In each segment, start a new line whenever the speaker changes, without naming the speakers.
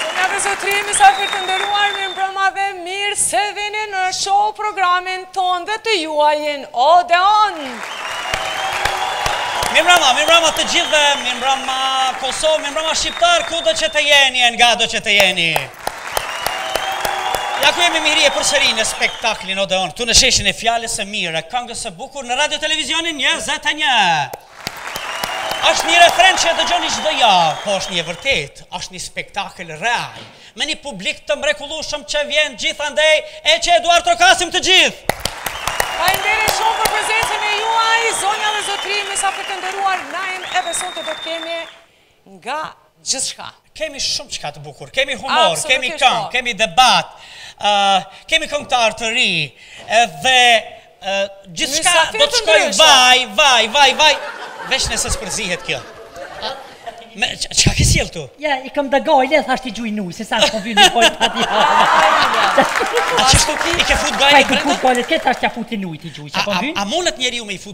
Zonja dhe
zotri, misafir të nderuar, mirëmbrëma dhe mirë se vini në show programin tonë dhe të juajin Odeon.
Mirëmbrëma, mirëmbrëma të gjithëve, mirëmbrëma Kosovë, mirëmbrëma shqiptarë, kudo që të jeni e ngado që të jeni. Ja ku jemi Mirije përsëri në spektaklin Odeon, këtu në sheshin e fjalës së mirë, këngës së bukur në radio televizionin 21. Është një refren që e dëgjoni çdo javë, po është një e vërtetë, është një spektakël real, me një publik të mrekullueshëm që vjen gjithandej e që e duartrokasim të gjithë.
Faleminderit shumë për prezencën e juaj, zonja dhe zotri, mysafir të nderuar, Naim edhe sonte do të kemi nga gjithçka.
Kemi shumëçka të bukur, kemi humor, kemi
po.
këngë, kemi debat, kemi këngëtarë të rinj, dhe gjithçka do të
shkojë
vaj, vaj, vaj, vaj, veç nëse s'përzihet kjo. Me, çka ke sjell ktu?
Ja, i kam do gajle, thash t'i gjuj n'ujë, se sa s'po vynë i pojnë pa tja.
A qështu, i ke fut gajlet
brenda? Ka
i ke
fut gajle, ke thash t'ia fut n'ujë t'i gjuj, që po vynë?
A mundet njeri ju me i
fut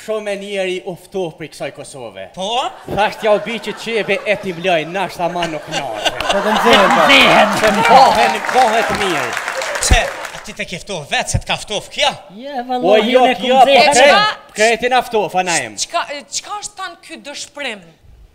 Shumë
njeri u ftoh prej ksaj Kosove.
Po?
Thash t'jau bi qe qebe e t'i mloj nashta ma nuk nate.
Po të nxehen
po.
Të nxehen. Bëhet mirë.
Pse? Ti të ke ftuh vetë se të ka ftoh kja?
Je
vëllu,
po,
jo,
jo,
po krejt jena ftoh, o Naim.
Çka është tanë ky dëshprim?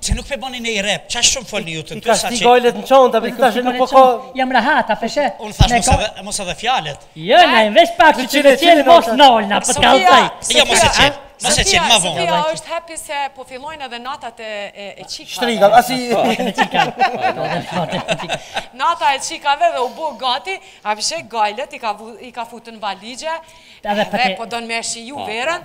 Pse
nuk
pe boni ni rep? Ça shumë folni
ju
të të të
sa
që... I
ka
shti
gajlet në
çanta, për
të të
shumë po ka...
Jam rahat, a pe sheh...
Unë thash mos edhe, mos edhe fjalët.
Jo, në e vesh pak që që
në
qenë mos
në
olë, në për të kalëtaj.
Jo, mos e qenë. Mos e qenë, ma vonë.
Sofija është happy se po fillojnë edhe netët e çikave.
Shtriga, asi...
Nata e çikave dhe u bu gati, a pe sheh gajlet i ka
fut
n'valixhe,
dhe
po don me shiju verën.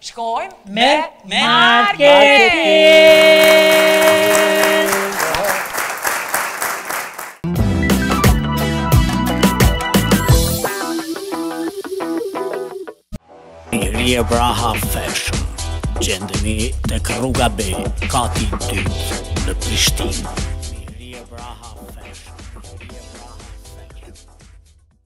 Shkojmë
me
marketing!
Mirije Braha Fashion Gjendemi te rruga B kati 2 në Prishtinë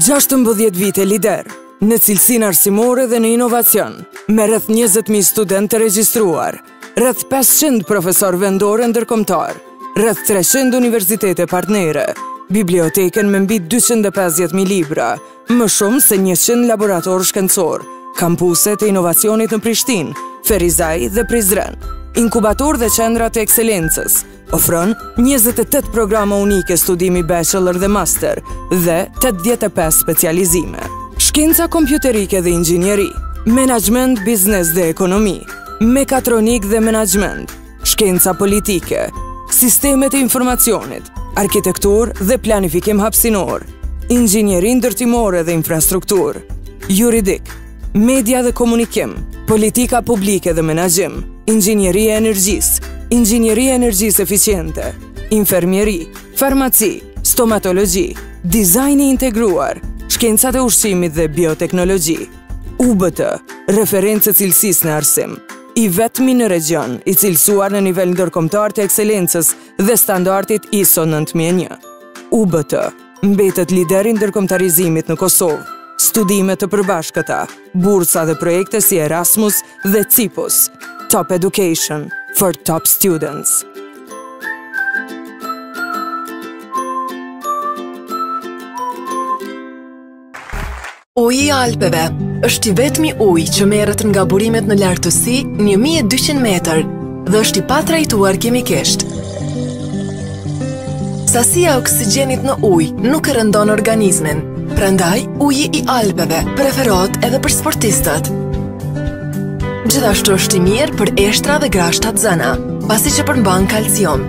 16 vite lider në cilësinë arsimore dhe në inovacion, me rreth 20.000 studentë të regjistruar, rreth 500 profesorë vendorë e ndërkombëtarë, rreth 300 universitete partnere, bibliotekën me mbi 250.000 libra, më shumë se 100 laboratorë shkencorë, kampuset e inovacionit në Prishtinë, Ferizaj dhe Prizren, inkubatorë dhe qendra të ekselencës, Ofron 28 programa unike studimi bachelor dhe master dhe 85 specializime. Shkenca kompjuterike dhe inxhinieri, menaxhment biznes dhe ekonomi, mekatronikë dhe menaxhment, shkenca politike, sistemet e informacionit, arkitekturë dhe planifikim hapësinor, inxhinieri ndërtimore dhe infrastrukturë, juridik, Media dhe komunikim, politika publike dhe menaxhim, inxhinieri e energjisë, inxhinieri e energjisë eficiente, infermieri, farmaci, stomatologji, dizajn i integruar, shkencat e ushqimit dhe bioteknologji. UBT, referencë e cilësisë në arsim, i vetmi në regjion, i cilësuar në nivel ndërkombëtar të ekselencës dhe standardit ISO 9001. UBT mbetet lider i ndërkombëtarizimit në Kosovë, studime të përbashkëta, bursa dhe projekte si Erasmus dhe CEEPUS, Top Education for Top Students.
Uji i Alpeve është i vetmi ujë që merret nga burimet në lartësi 1200 metër dhe është i patrajtuar kimikisht. Sasia e oksigjenit në ujë nuk e rëndon organizmin, prandaj uji i Alpeve preferohet edhe për sportistët. Gjithashtu është i mirë për eshtra dhe gra shtatzëna, pasi që përmban kalcium.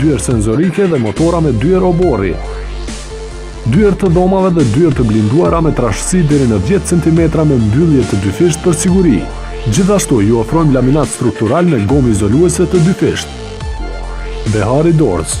dyer senzorike dhe motora për dyer oborri, dyer të dhomave dhe dyer të blinduara me trashësi deri në 10 cm me mbyllje të dyfishtë për siguri. Gjithashtu ju ofrojmë laminat struktural me gomë izoluese të dyfishtë. Behari Doors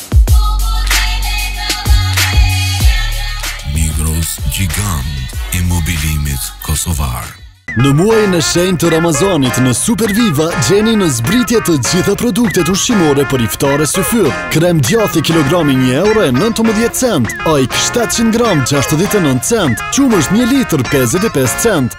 Migros Gjigant i mobilimit Kosovar
Në muajin e shenjtë të Ramazanit në Super Viva gjeni në zbritje të gjitha produktet ushqimore për iftar e syfyr. Krem djathi kilogrami 1 euro e 19 cent, ajkë 700 gram 69 cent, qumësht 1 litër 55 cent,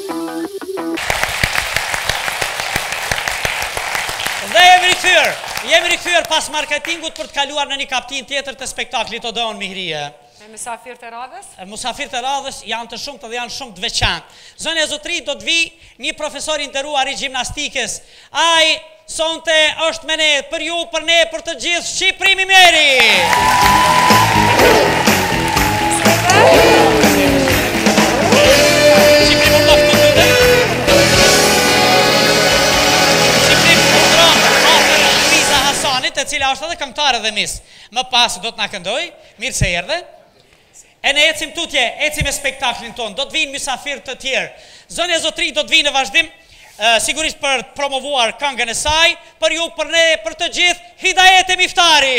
Dhe jemi rikthyer, jemi rikthyer pas marketingut për të kaluar në një kaptinë tjetër të spektaklit Odeon
Mihrie. Mysafirët e radhës?
Mysafirët e radhës janë të shumtë dhe janë shumë të veçantë. Zonja e Zotërinj do të vijë një profesor i nderuar i gjimnastikës. Ai Sonte është me ne, për ju, për ne, për të gjithë Shqiprim Imeri! e cila është edhe këngëtare dhe mis. Më pas do të na këndojë, mirë se erdhe. E ne ecim tutje, ecim me spektaklin tonë, do të vijnë mysafirë të tjerë. Zonja e zotëri do të vijë në vazhdim, sigurisht për të promovuar këngën e saj, për ju, për ne, për të gjithë, Hidajete Miftari!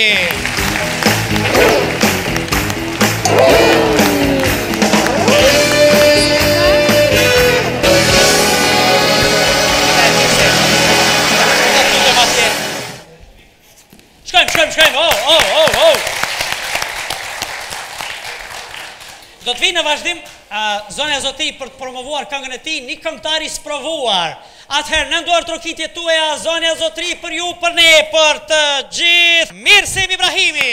Shkojmë, shkojmë, shkojmë, oh, oh, oh, oh. Do të vijë në vazhdim zonja e zotëri për të promovuar këngën e tij, një këngëtar i sprovuar. Atëherë nën duartrokitjet tuaja zonja e zotëri për ju, për ne, për të gjithë. Mirsim Ibrahimi.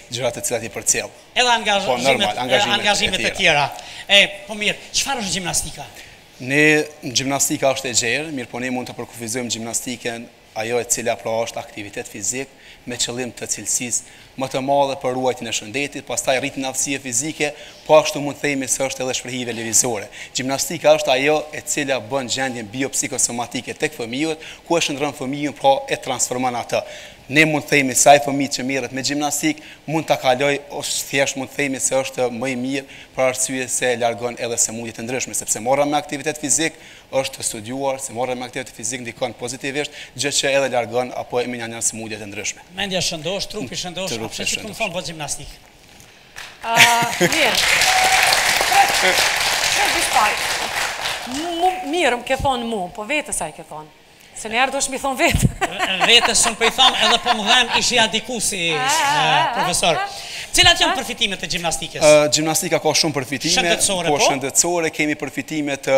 gjëra të cilat i përcjell.
Edhe angazhimet e tjera. E, po mirë, çfarë është gjimnastika?
Ne, gjimnastika është e gjerë, mirëpo ne mund ta përkufizojmë gjimnastikën, ajo e cila pra është aktivitet fizik, me qëllim të cilësisë më të madhe për ruajtjen e shëndetit, pastaj rritjen e aftësive fizike, po ashtu mund të themi se është edhe shprehive lëvizore. Gjimnastika është ajo e cila bën gjendjen biopsikosomatike tek fëmijët, ku e shndërron fëmijën pra e transformon atë. Ne mund të themi se ai fëmijë që merret me gjimnastikë mund ta kalojë ose thjesht mund të themi se është më i mirë për arsye se e largon edhe sëmundjet e ndryshme, sepse marrja me aktivitet fizik është studiuar se marrja me aktivitet fizik ndikon pozitivisht, gjë që edhe largon apo mënjanon sëmundjet e ndryshme.
Mendja e shëndoshë, trupi i
shëndoshë,
a pse s'i
kum
thonë bo
gjimnastikë. Mirë. Mirë më ke thonë mu, po vetes a i ke thonë. Se në radhë osh me i
thon vetes. Vetes un po i thom edhe po më dhem ish i adikusi profesor. Cilat janë përfitimet e gjimnastikës?
Gjimnastika ka shumë përfitime.
Shëndetësore
po.
Po
shëndetësore kemi përfitime të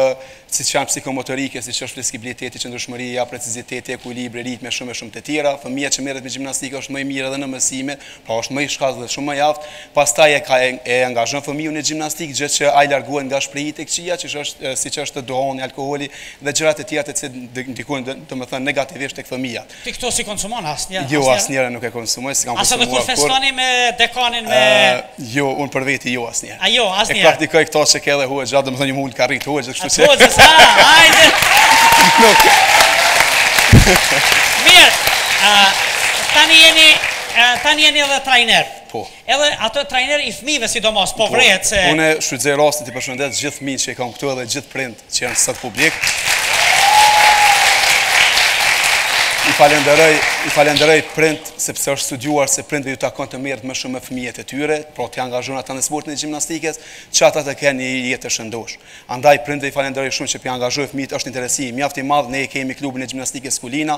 siç janë psikomotorike, siç është fleksibiliteti, qëndrueshmëria, preciziteti, ekuilibri, ritmi e shumë e shumë të tjera. Fëmija që merret me gjimnastikë është më i mirë edhe në mësime. Po është më i shkathët dhe shumë më i aftë, pastaj e ka e angazhon fëmijën në gjimnastikë, gjë që ai largohet nga shprehitë e këqija, qysh është siç është duhani, alkooli dhe gjëra të tjera të cilat ndikojnë domethënë negativisht tek fëmija.
Ti këto s'i konsumon asnjëra?
Jo, asnjëra nuk e konsumoj, s'kam
konsumuar kurrë. As
edhe kur
festoni me dekanin me
Jo, unë për veti jo asnjëherë.
A jo,
asnjë.
E
praktikoj këto që ke edhe huaj gjatë, domethënë një mul ka rrit huaj kështu si.
Po, sa, hajde.
Nuk.
Mirë. Tani jeni tani jeni edhe trajner.
Po.
Edhe atë trajner i fëmijëve sidomos, po, po vërehet se
Unë shfrytëzoj rastin të përshëndes gjithë fëmijët që i kam këtu edhe gjithë prind. Që janë sot publik. I falenderoj, i falenderoj prind sepse është studiuar se prindve ju takon të merret më shumë me fëmijët e tyre, pra t'i angazhojnë ata në sportin e gjimnastikës, që ata të kenë një jetë të shëndoshë. Andaj prindve i falenderoj shumë që po i angazhojnë fëmijët, është interesi mjaft i madh, ne e kemi klubin e gjimnastikës Kulina,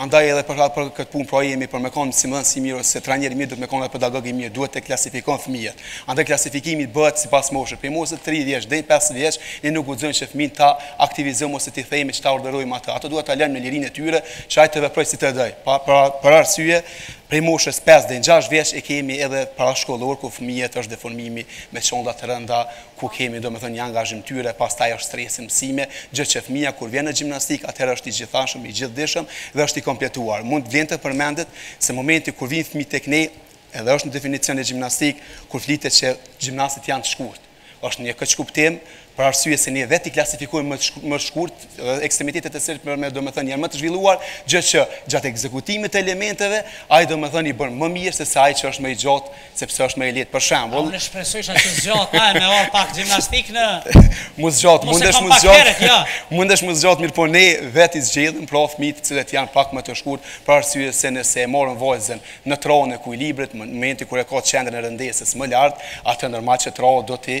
Andaj edhe për për këtë punë pra e kemi për me konë mësimdhënës i mirë ose trajner i mirë duhet me konë edhe pedagog i mirë duhet të klasifikon fëmijët andaj klasifikimi bëhet sipas moshës prej moshës tri vjeç deri pesë vjeç ne nuk guxojmë që fëmijën ta aktivizojmë ose t'i themi që ta urdhërojmë atë ato duhet ta lëmë në lirinë e tyre që ai të veprojë si të dojë pra për arsye prej moshës pesë deri në gjashtë vjeç e kemi edhe parashkollor ku fëmijët është deformimi me çanta të rënda ku kemi domethënë një angazhim të tyre, pastaj është stresi në mësime, gjë që fëmija kur vjen në gjimnastikë, atëherë është i gjithanshëm, i gjithdishëm dhe është i kompletuar. Mund vlen të përmendet se momenti kur vijnë fëmijë tek ne, edhe është në definicion e gjimnastikë, kur flitet që gjimnastët janë të shkurtë. Është një keqkuptim, për arsye se ne vetë i klasifikojmë më të shkurt dhe ekstremitetet e sipërme domethënë janë më të zhvilluar, gjë që gjatë ekzekutimit të elementeve, ai domethënë i bën më mirë sesa ai që është më i gjatë Sepse është më e lehtë. Për shembull.
Unë shpresoj se të zgjatem me or pak gjimnastikën.
M'u zgjat, mundesh m'u zgjat. Mundesh m'u zgjat, mirëpo ne vetë i zgjedhim pra fëmijët të cilët janë pak më të shkurtë për arsye se nëse e marrim vajzën në traun e ekuilibrit, në momentin kur e ka qendrën e rëndesës më lart, atë normal që trau do
t'i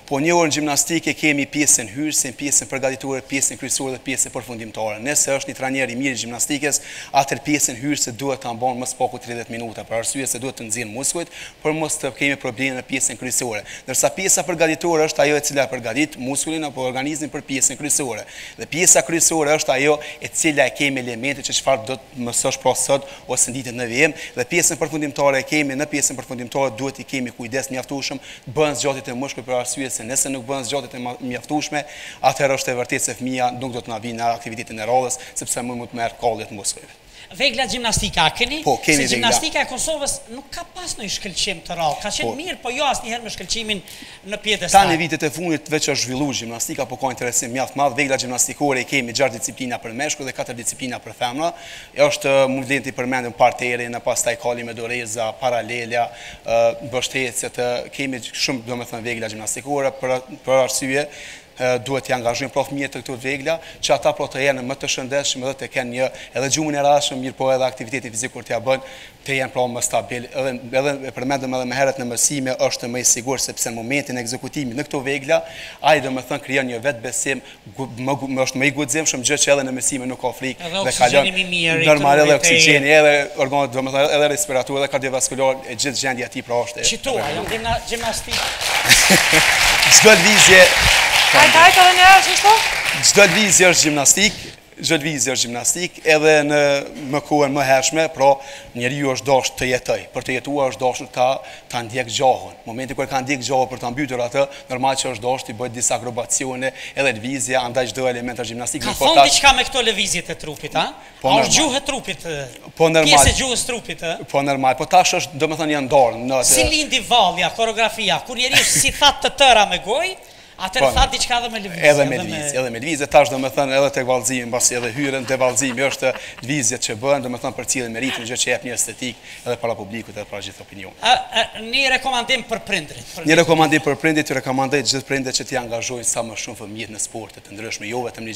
Po një orë gjimnastike
kemi pjesën hyrëse, pjesën përgatitore, pjesën kryesore dhe pjesën përfundimtare. Nëse është një trajner i mirë i gjimnastikës, atëherë pjesën hyrëse duhet ta mban më së paku tridhjetë minuta, për arsye se duhet të nxehen muskujt, për mos të kemi probleme në pjesën kryesore. Ndërsa pjesa përgatitore është ajo e cila e përgatit muskulin apo organizmin për pjesën kryesore. Dhe pjesa kryesore është ajo e cila e kemi elementet që çfarë do të mësosh pra sot ose në ditët në vijim, dhe pjesën përfundimtare e kemi, në pjesën përfundimtare duhet të kemi kujdes të mjaftueshëm bëhen zgjatjet e muskujve për arsye se nëse nuk bëhen zgjatjet e mjaftueshme, atëherë është e vërtetë se fëmija nuk do të na vijë në aktivitetin e radhës, sepse mu mund të merr kallje të muskujve.
Vegla gjimnastika a keni?
Po, kemi vegla.
Se gjimnastika e Kosovës nuk ka pas ndonjë shkëlqim të rrallë. Ka qenë
po.
mirë, po jo asnjëherë me shkëlqim në pjedestal.
Tani vitet e fundit veç është zhvilluar gjimnastika, po ka interesim mjaft madh. Vegla gjimnastikore i kemi 6 disiplina për meshkuj dhe 4 disiplina për femra. Është mundemi t'i përmendim parterin, pastaj kali me doreza, paralela, mbështetëset, kemi shumë domethënë vegla gjimnastikore për për arsye duhet t'i angazhojmë pra fëmijët të këto vegla që ata pra të jenë më të shëndetshëm dhe të kenë një edhe gjumin e rehatshëm mirëpo edhe aktivitetin fizik kur ta bëjnë të jenë pra më stabil edhe edhe e përmendëm edhe më herët në mësime është më i sigurt sepse në momentin e ekzekutimit në këto vegla ai domethënë krijon një vetëbesim është më i guximshëm gjë që edhe në mësime nuk ka frikë dhe
kalon
normal edhe oksigjeni edhe organet domethënë edhe respirator edhe kardiovaskular e gjithë gjendja e tij pra është
qitu
a jam dhe nga gjimnastikë çdo lëvizje
çdo lëvizje është gjimnastikë Çdo lëvizje është gjimnastikë, edhe në kohën më hershme, pra njeriu është dashur të jetojë. Për të jetuar është dashur ta ta ndjek gjahun. Momentin kur e ka ndjek gjahun për ta mbytur atë, normal që është dashur t'i bëjë disa akrobacione edhe lëvizje, andaj çdo element është gjimnastikë,
mirëpo
tash Ka
thonë diçka me këto lëvizje të trupit, a?
Po normal.
A është gjuhë e trupit?
Po normal.
Pjesë e gjuhës trupit, ë?
Po normal, po tash është, domethënë janë ndarë në atë.
Si lindi vallja, koreografia, kur njeriu s'i tha të tëra me gojë? Atëherë tha diçka edhe me lëvizje.
Edhe me lëvizje, edhe me lëvizje. Tash domethënë edhe tek vallëzimi mbasi edhe hymë te vallëzimi është lëvizjet që bëhen, domethënë përcillen me ritëm, gjë që jep një estetikë edhe para publikut edhe para gjithë
opinionit. Ë një rekomandim për prindërit.
Një rekomandim për prindërit, ju rekomandoj të gjithë prindërit që t'i angazhojnë sa më shumë fëmijët në sporte të ndryshme, jo vetëm në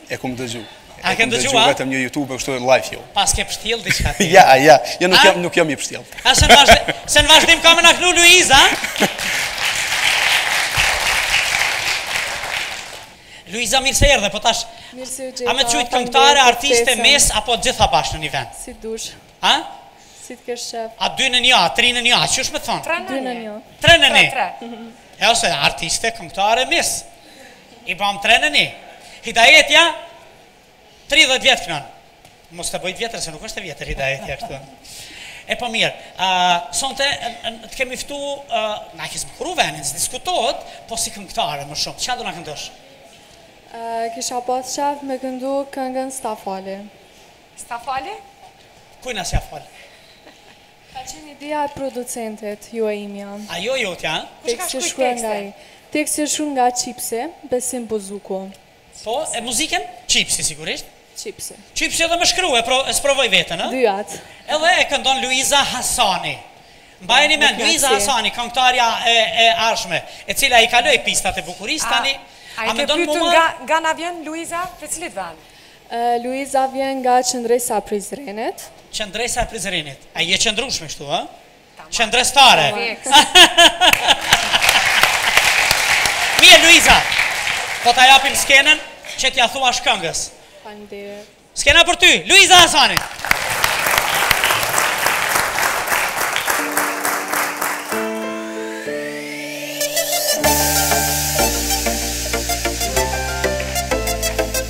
E
kem dëgju.
A kem
dëgju vetëm një YouTube kështu live show.
Pas ke pështjell diçka ti.
Ja, ja, jo nuk jam nuk jam i pështjell.
A se n'vazhdim, se n'vazhdim ka me na knu Luiza. Luiza mirë se erdhe, po tash.
Mirë se ju gjeta.
A me
t'qujt
këngëtare, artiste, mis apo gjitha bashkë në një vend?
Si t'dush.
A?
Si të kesh qef.
A dy në një, a tri në një, a qysh me thonë?
Tre në një.
Tre në një. Edhe artiste, këngëtare, mis. I bam tre në një. Hidajetja, 30 vjetë kënon. Mos ta boj t'vjetër, se nuk është e vjetër Hidajetja këtu. E po mirë, sonte të kemi ftu, na ke zbukuru venin, s'diskutohet, po si këngëtare më shumë, çka do na këndosh?
Kisha pas qef me këndu këngën S'ta
fali.
S'ta fali? Kujna s'ja fal?
Ka qenë ideja e producentit, jo e imja.
A jo e jotja,
ë? Kush e ka shkrujt tekstin? Teksti është shkru nga Qipsi, Besim Buzuku.
Po, e muziken? Qipsi, sigurisht.
Qipsi.
Qipsi edhe me shkru, e pro, e sprovoj veten, ë?
Dyat.
Edhe e këndon Luiza Hasani. Mbajeni
mend,
Luiza Hasani, këngëtarja e, e ardhshme, e cila i kaloi pistat e bukurisë tani,
a mendon mu
marr?
A
e ke pyetur
nga, nga na vjen Luiza, prej cilit vend?
Luiza vjen nga qëndresa e Prizrenit.
Qëndresa e Prizrenit. A je e qëndrueshme kështu, ë? Qëndrestare. Mirë Luiza. Po ta japim skenën që t'ia thuash këngës.
Faleminderit.
Skena për ty, Luiza Hasani.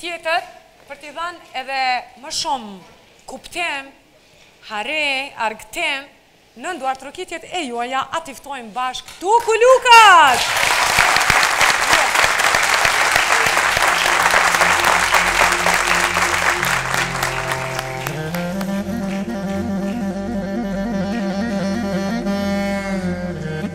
Tjetër, për t'i dhanë edhe më shumë kuptim, hare, argëtim, nën duartrokitjet e juaja
a t'i ftojmë bashkë Tukulukat!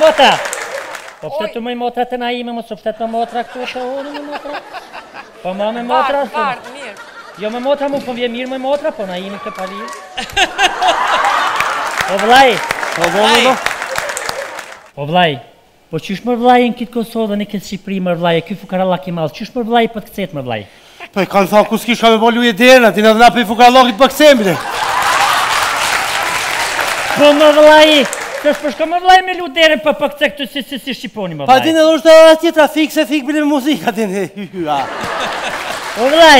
mota. Po pse të më motra të nana ime, mos pse të motra këtu te unë me motra. Po more motra.
Bart, mirë.
Jo more motra, mu po vjen mirë more motra, po na ime këtë pali. Po vllai. Po
vllai.
O vllai, po qysh mor vllai në kitë Kosovë dhe në kitë Shqipëri mor vllai e ky fukarallëk i madh, qysh mor vllai po të kthehet mor vllai?
Po i kanë tha ku s'kish ka me bo luje derrna, ti në dhe na prej fukarallëkit po kthejmë bre.
Po mor vllai, qysh po mor vlla me lu derra për për këtë këtë si si si Shqipni mor
vlla.
Pa
din edhe është edhe atje trafik se fik bile me muzika din e hy
hy a. O vlla,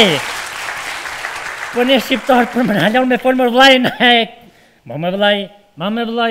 për një shqiptar po më nalon me folë mor vlla në hek. Ma mor vlla, ma mor vlla.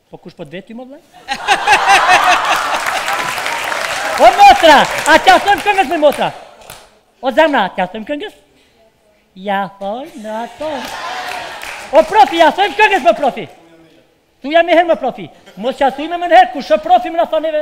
Po kush po të veti mor vëllai? O motra, a t'ia thojmë këngës me motra? O zemra, a t'ia thojmë këngës? Ja thoj, në ato. O profi, ja thojmë këngës me profi. Ktu jam iherë me profi. Mos ja thujmë menjëherë, kush profi më në thoneve?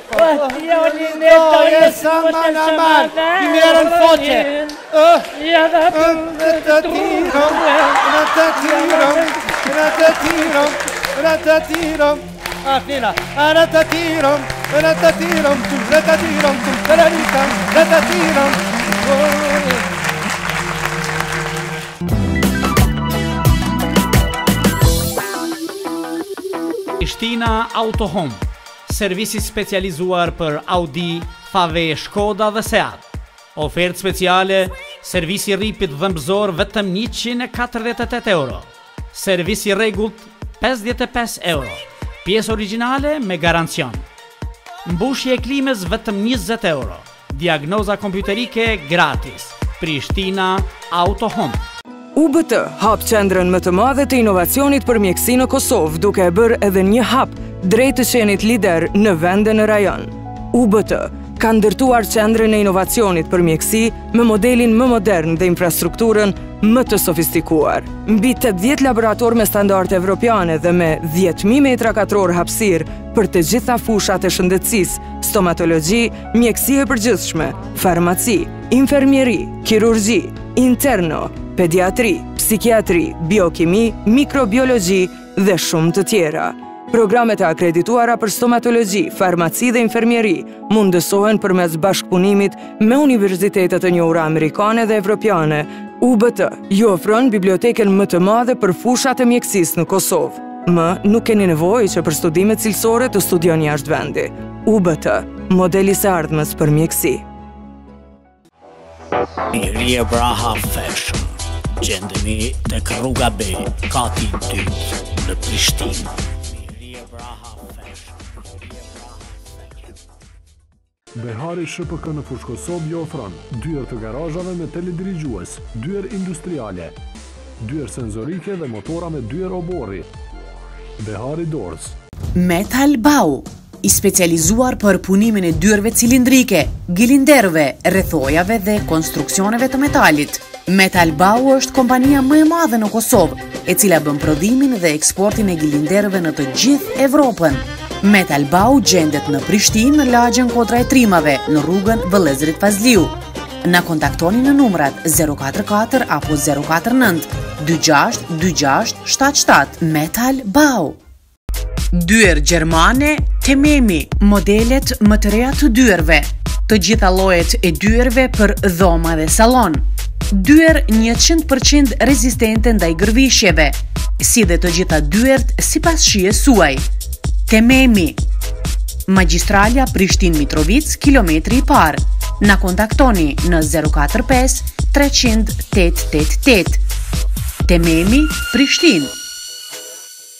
Prishtina Auto Home Servis i specializuar për Audi, VW, Skoda dhe Seat. Ofertë speciale, servis i rripit dhëmbëzor vetëm njëqind e
katërdhjetë e
tetë euro. Servis i
rregullt pesëdhjetë e pesë euro. Pjesë origjinale me garancion. Mbushje e klimës vetëm njëzet euro. Diagnoza kompjuterike gratis. Prishtina Autohome.
UBT hap qendrën më të madhe të inovacionit për mjekësi në Kosovë, duke e bërë edhe një hap drejt të qenit lider në vend e në rajon. UBT ka ndërtuar qendrën e inovacionit për mjekësi me modelin më modern dhe infrastrukturën më të sofistikuar. Mbi 80 laboratorë me standarde evropiane dhe me 10.000 metra katrorë hapësirë për të gjitha fushat e shëndetësisë, stomatologji, mjekësi e përgjithshme, farmaci, infermieri, kirurgji, interno, pediatri, psikiatri, biokimi, mikrobiologji dhe shumë të tjera. Programet e akredituara për stomatologji, farmaci dhe infermieri mundësohen përmes bashkëpunimit me universitetet e njohura amerikane dhe evropiane. UBT ju ofron bibliotekën më të madhe për fushat e mjekësisë në Kosovë. Më nuk keni nevojë që për studimet cilësore të studioni jashtë vendi. UBT, modeli i së ardhmës për mjekësi.
Miri Braha Fashion. Gjendemi tek rruga B, kati 2 në Prishtinë.
Behari SHPK në Fushë Kosovë ju ofron dyer të garazhave me teledirigjues, dyer industriale, dyer senzorike dhe motora me dyer oborri. Behari Doors.
Metal Bau, i specializuar për punimin e dyrëve cilindrike, gilinderëve, rrethojave dhe konstruksioneve të metalit. Metal Bau është kompania më e madhe në Kosovë, e cila bën prodhimin dhe eksportin e gilinderëve në të gjithë Evropën. Metal Bau gjendet në Prishtinë, në lagjen Kodra e Trimave, në rrugën Vëllezërit Fazliu. Na kontaktoni në numrat 044 apo 049 26 26 77 Metal Bau. Dyer gjermane, tememi, modelet më të reja të dyerve, të gjitha llojet e dyerve për dhoma dhe salon. Dyer 100% rezistente ndaj gërvishjeve, si dhe të gjitha dyert sipas shijes suaj. Tememi, Magistralja Prishtinë Mitrovicë, kilometri i parë. Na kontaktoni në 045 300 888. Tememi
Prishtinë.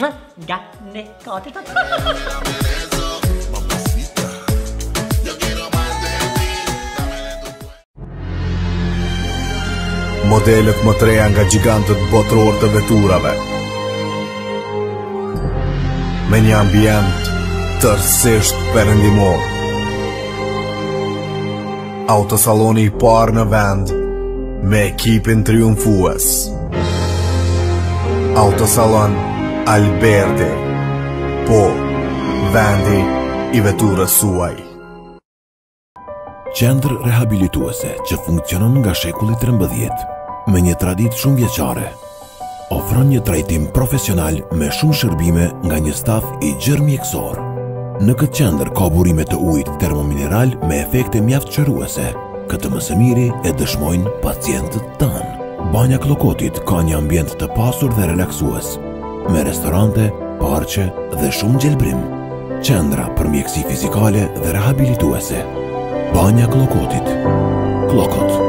Më nga ne kati të
Modelet më të reja nga gjigantët botërorë të veturave Me një ambient tërësisht perëndimor Autosaloni i parë në vend me ekipin triumfues. Autosalon Alberti. Po, vendi i veturës suaj.
Qendër rehabilituese që funksionon nga shekulli 13, me një traditë shumëvjeçare, Ofron një trajtim profesional me shumë shërbime nga një staf i gjërë mjekësor. Në këtë qendër ka burime të ujit termomineral me efekte mjaft shëruese. Këtë më së miri e dëshmojnë pacientët tanë. Banja e Kllokotit ka një ambient të pasur dhe relaksues, me restorante, parqe dhe shumë gjelbrim. Qendra për mjekësi fizikale dhe rehabilituese. Banja e Kllokotit. Kllokot.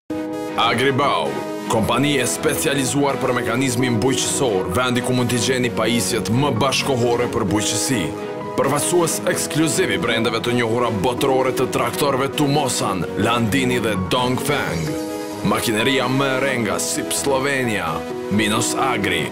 Agribau, kompani e specializuar për mekanizmin bujqësor, vendi ku mund t'i gjeni pajisjet më bashkëkohore për bujqësi. Përfaqësues ekskluziv i brendeve të njohura botërore të traktorëve Tumosan, Landini dhe Dongfeng. Makineria më e re nga Sip Sllovenia, Minos Agri.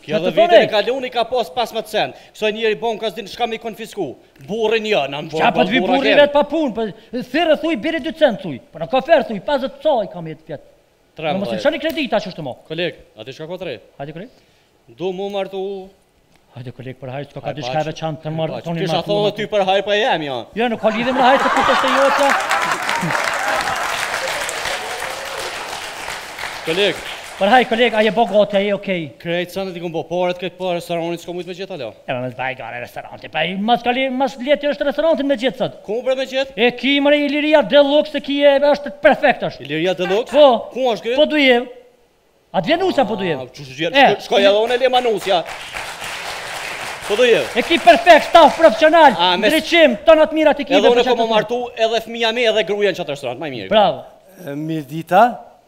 Kjo
dhe vitin e kalum ka pas 15 cent. Kësaj njeri bon ka s'din shka mi konfisku. Burrin jo, na më bërë bërë burra kemë.
Qa pa po të vi burri vetë pa punë, thirë thuj biri 2 cent thuj. Po në kafer thuj, 50 ca i kam jetë fjetë. Trembaj. Mos i shani kredita që shtu mo.
Koleg, a di shka ka të re?
Hajde koleg.
Du mu martu.
Hajde koleg për hajr, ka diçka e veçantë me u
martu.
Hajde
koleg.
Kisha
thonë dhe ty për hajr për jem jo.
Jo, nuk ka lidhje me hajr se kush është e jote.
Koleg.
Po hajt koleg a je bo gati a je okej.
Krejt sendet i kom bo porosit krejt po restoranin ska mujt me gjet hala.
E mos baj gajle restorani po ai ma s'kollajti ma s'lehti është restorantin me gjet sot.
Ku bre me gjet?
E ki more Iliria Deluxe e ki e është perfekt është.
Iliria Deluxe?
Po.
Ku është
ky? Podujevë. A të vjen nusja Podujevë?
Ah, qysh vjen. Shkoj edhe unë le ma nusja. Podujevë.
E ki perfekt staf profesional.
Ah,
Ndriçim, tona t'mirat i ki.
Edhe unë po martu edhe fëmija mi edhe gruaja në qat restoran, më mirë.
Bravo.
Mirdita,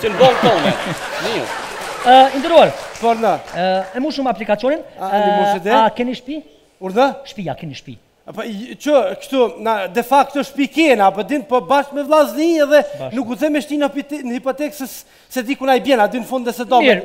Si
jeni bre zotni. I
nderuar.
Po.
E
mushum aplikacionin.
A, e mushum de.
A,
keni shpi?
Urdhë?
Shpi, a, keni shpi.
Apo që kështu na de facto shpi kena po din po bashkë me vllazni edhe nuk guxojmë me shti në hipotekë se s'e di ku na i bjen aty në fund se do.
Mirë,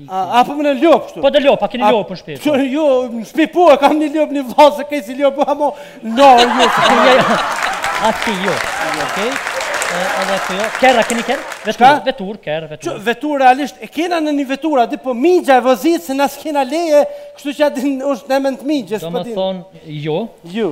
A
po menon lopë kështu?
Po të lopë, a keni lopë në shpi?
Që jo, në shpi po, e kam një lopë një vlasë, se kej si lopë, po hamo, no, jo, se
kej një lopë. A si jo, okej, edhe të jo, kerr, a keni kerr? Vetur, vetur, kerr, vetur.
Që
vetur,
realisht, e kena një vetur, a din po migja e vozit, se na s'kena leje, kështu që a din është n'emën migjës, s'po di.
Domethonë, jo.
Jo.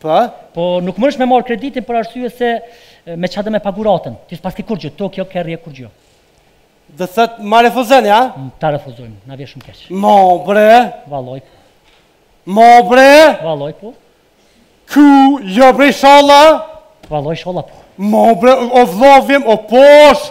Po? Po nuk munesh me marr kreditin për arsye se me çka do me pagu ratën? Ti s'paske ti kurgjë, tokë jo kerr jo kurgjë.
Do t'thotë ma refuzon, ja?
Ta refuzojmë, na vjen shumë keq.
Mos bre.
Vallahi.
Mos bre.
Vallahi po.
Ku jo bre sholla?
Valloj sholla po.
Mos bre, o vllau im, o posh.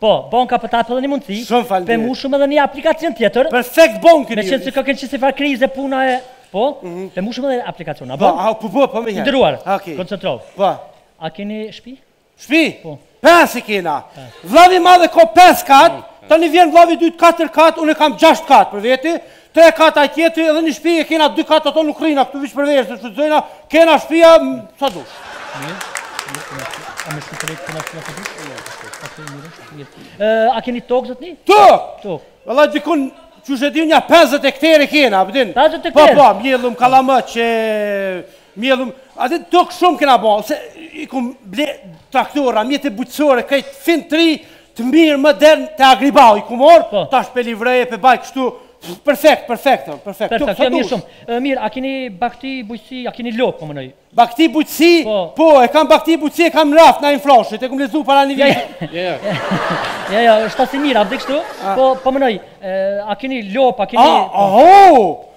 Po, banka po ta
jep edhe një mundësi,
Shumë falë
pe mushum edhe një aplikacion tjetër.
Perfekt bon këni.
Me qenë që ka kënë qësi farë krize puna e, po, mhm. pe mushum edhe aplikacion, a bon?
Po, a po, po, po,
menjëherë.
Nderuar,
koncentrohu.
Po.
A keni shpi?
Shpi?
Po.
Pes i kena. Vllavi madh e ka pesë kat, po. tani vjen vllavi dytë katër kat, unë kam gjashtë kat për veti, Tre kata ai tjetri edhe një shpi e kena dy kata ata nuk rrina këtu veç për verës sezona kena shpia sa dush.
A me shku drejt kena shpia sa dush? A keni tokë zotni?
Tokë!
Tokë.
Valla dikun qysh e di një 50 hektare kena, pe din?
50
hektare?
Po,
po, mjellum, kallamoq mjellum, atë tokë shumë kena bo, se i kum ble traktora, mjete bujqësore, krejtë fin t'ri, Të mirë modern te Agribau i kum marr, po. tash pe livroj pe baj kështu. Perfekt, perfekt, perfekt.
Perfekt, kjo mirë shumë. Mirë, a keni bakti bujqësi, a keni lopë, po menoj?
Bakti bujqësi? Po. po, e kam bakti bujqësi, e kam në raft Naim Frashrit, e kum lexu para një
vjet.
Ja,
ja.
Ja, ja, është poezi mirë, a di kështu? Po, po menoj, a keni lopë, a keni...
A,
a, a,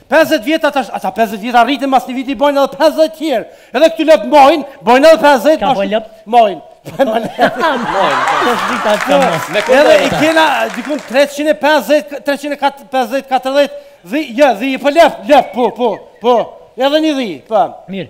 Pesëdhjetë viça tash, ata pesëdhjetë viça rriten mas një viti bojnë edhe pesëdhjetë tjerë. Edhe këto lopë majnë, bojnë edhe pesëdhjetë.
Ka bojnë lopë?
Majnë. Edhe i kena dikun 350, 350, 40, dhi, ja, dhi, po lopë, lopë, po, po, po. Edhe një dhi, po.
Mirë.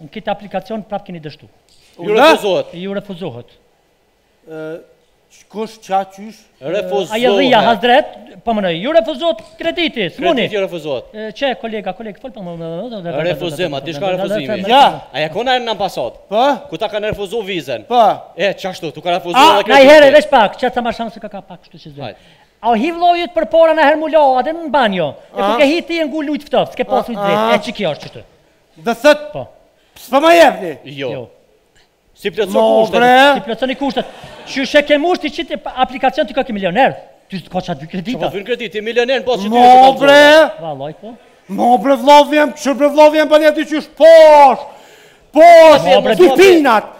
Në këtë aplikacion prap keni dështu.
Ju refuzohet.
Ju refuzohet.
Kush qa qysh?
Refuzohet.
A e di, a ke drejt, pa po mënoj. Ju refuzohet krediti, s'muni.
Krediti refuzohet.
Qe, kolega, kolega, fol pa po mënoj.
Refuzim, a di shka refuzimi?
Ja.
A je kon najherë n'ambasadë? Pa.
Po?
Kur ta kanë refuzu vizen?
Pa.
E, qashtu, t'u ka refuzu dhe
krediti. A, najherë, veç pak, që të ma shamë se ka ka pak, shtu që zdo. A hi vlojit për para në hermulo, a dhe në banjo. E ku ke hi ti e ngu ujt ftoft, s'ke pasu
i
drejt. E që kjo është që të?
Dhe thët,
po.
S'po ma jepni.
Jo. jo. S'i
plotëson
kushtet.
Mo bre.
S'i plotësoni kushtet. Qysh e ke mush ti qit aplikacion ti koke milioner. Ti ka ça dy kredita.
Po dy kredit, ti milioner në botë ti.
Mo bre.
Vallai po.
Mo bre vllovjem, çu bre
vllovjem
bani aty çu shposh. Po, si pinat.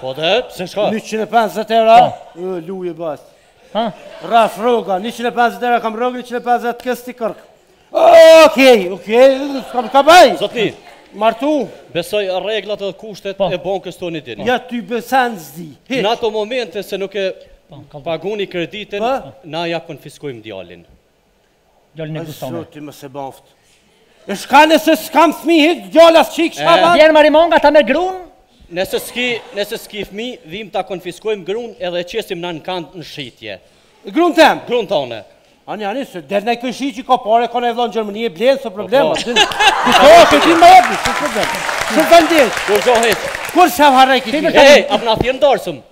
Po de,
pse shka?
150 euro,
e, luje bas.
Ha?
Raf roga, 150 euro kam rogë, 150 kësti kërkë. Okej, okej, s'ka ka baj.
Zotni,
martu,
besoj rregullat dhe kushtet po. e bankës tonë i
dini. Jo tybe sen s'di.
Në ato momente se nuk e po, paguni kreditin, po. na ja konfiskojmë djalin.
Djali
ne
guston.
Zoti mos e baft. E shka nëse s'kam fmi hiq djal as qikë shka ban.
Vjen merimanga ta me grun.
Nëse s'ki, nëse s'ki fmi, vim ta konfiskojmë grun edhe qesim në ankand në shitje.
Grun tem?
Grun tane.
Ani, ani, se del nji kushi që ka pare, ka ni vlla në Gjermani e blenë, s'o problem.
Po, po.
Kushto, që ti më ebi, s'o problem. Së
të ndjesh.
Kushto, heq. Kur se
vharrej
këti?
Hej, apë
në
thirë ndarësëm.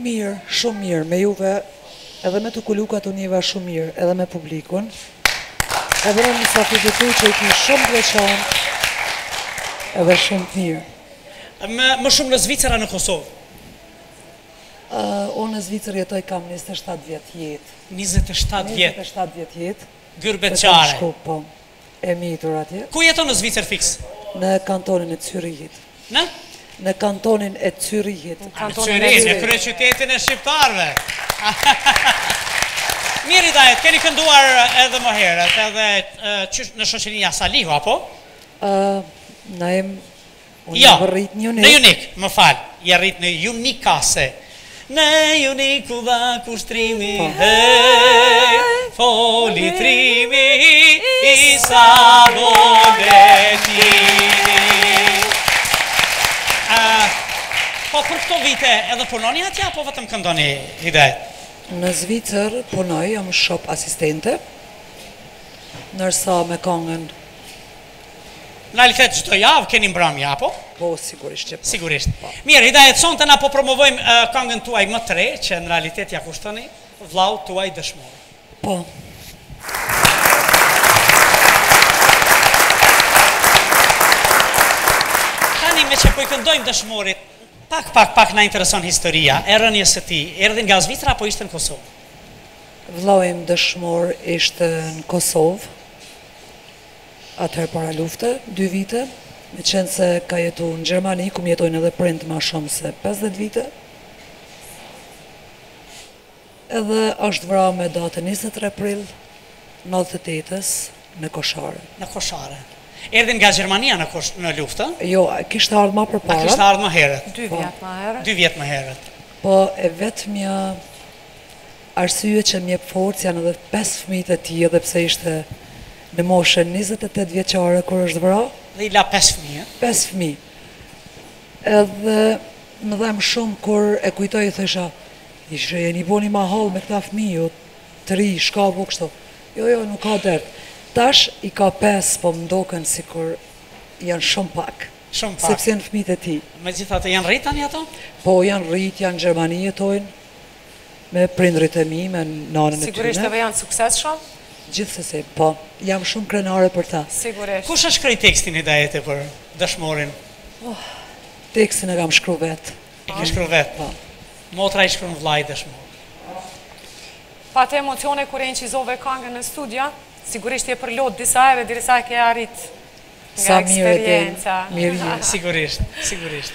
Mirë, shumë mirë, me juve edhe me këto kukullat unë ndjeva shumë mirë edhe me publikun. Edhe me stafin tu që i ki shumë të veçan edhe shumë të mirë.
Më, më shumë në Zvicër a në Kosovë?
Uh, unë në Zvicër jetoj kam 27 vjet jetë.
27 vjet?
27 vjet jetë. Gurbetqare. Po. E rritur atje.
Ku jeton në Zvicër fiks?
Në kantonin e Cyrihit.
Në?
Në kantonin e Cyrihit.
Në Cyrih, në kryeqytetin e shqiptarëve. Mirë, Idajet, keni kënduar edhe më herët, edhe në Shaqir e Nija Salihu, apo?
Në em
Jo, në Junik, më fal, je rrit në, junikase. Në Junik u dha kushtrimi, hej, foli trimi, i sa Po për këto vite edhe punoni atje apo vetëm këndoni Ide?
Në Zvicër punoj, jam shop asistente. Ndërsa me
këngën Nalfet çdo javë keni mbrëmje apo?
Po, sigurisht që po.
Sigurisht. Po. Mirë, Hidajete sonte na po promovojmë uh, këngën tuaj më të re që në realitet ia kushtoni vllaut tuaj dëshmor.
Po.
Tani me që po i këndojmë dëshmorit, pak pak pak na intereson historia e rënies së tij. Erdhi nga Zvicra apo ishte në Kosovë?
Vllau im dëshmor ishte në Kosovë. atëherë para lufte, dy vite, meqenëse ka jetu në Gjermani, ku më jetojnë edhe prindt ma shumë se pesëdhjetë vite, edhe është vra me datën njëzet e tre prill nëntëdhjetë e tetës në Koshare.
Në Koshare. Erdhi nga Gjermania në Kosh, në luftë?
Jo, kishte ardhur ma përpara.
A kishte ardhur më herët?
Dy vjet më herët.
Dy vjet më herët.
Po e vetmja arsye që më jep forcë janë edhe pesë fëmijët e tij edhe pse ishte në moshën njëzet e tetë vjeçare kur është vra.
Dhe i la pesë fëmijë.
Pesë fëmijë. Edhe më dhem shumë kur e kujtoj i thësha ishe e keni bo një mahallë me këta fëmijë ju të ri shka po kështu. Jo jo nuk ka dert. Tash i ka pesë po më doken sikur janë shumë pak.
Shumë pak.
Sepse janë fëmijët e
tij. Megjithatë janë rritë tani ato?
Po janë rritë janë në Gjermani jetojnë. Me prindërit e mi, me nënën e tyre.
Sigurisht edhe janë të suksesshëm?
Gjithsesi, po. Jam shumë krenare për ta.
Sigurisht.
Kush e shkroi tekstin Hidajete për dëshmorin?
Oh, tekstin e kam shkru vet.
E ke shkru vet?
Po.
Motra i shkruan vllait dëshmor.
Pate emocione kur e incizove këngën në studio? Sigurisht je përlot disa herë derisa e ke arrit nga eksperienca.
Sa mirë e din, Mirije.
Sigurisht, sigurisht.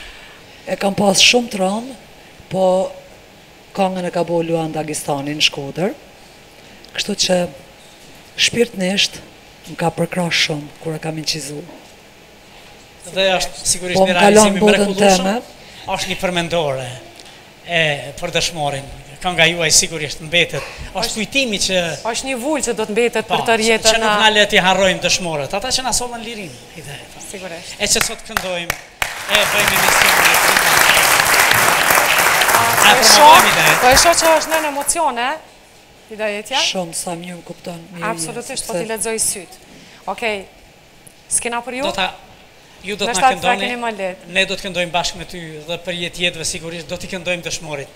E kam pas shumë t'ronë. Po këngën e ka bo Luan Dagistani në Shkodër, kështu që shpirtnisht më ka përkrah shumë kur e kam inqizu.
Dhe është sigurisht
po,
një realizim i mrekullueshëm. Është një përmendore e për dëshmorin. Kënga juaj sigurisht mbetet. Është kujtimi që
është një vulë që do të mbetet për
po, tërë
jetën.
Që nuk na le të harrojmë dëshmorët, ata që na sollën lirinë, Hide.
Sigurisht.
E që sot këndojmë
Po e shoh që është në emocione, Hidajetja.
Shumë sa mirë më kupton Mirja.
Absolutisht, po t'i lexoj sytë. Okej. Skena për ju?
Do ta ju do të na këndoni. Ne do të këndojmë bashkë me ty dhe për jetë jetëve sigurisht do t'i këndojmë dëshmorit.